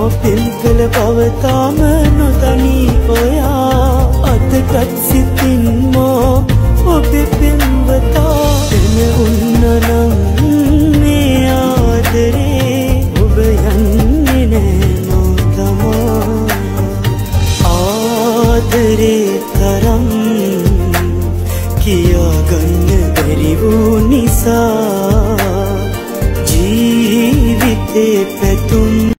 මා පිල්කල පවතාම නොදනී ඔයා. අදටත් සිතින් මා ඔබෙ පෙම්වතා එන උන්නනම් මේ ආදරේ ඔබ යන්නේ නෑ නොතමා ආදරේ තරම් කියාගන්න බැරි වූ නිසා ජීවිතේ පැතුම්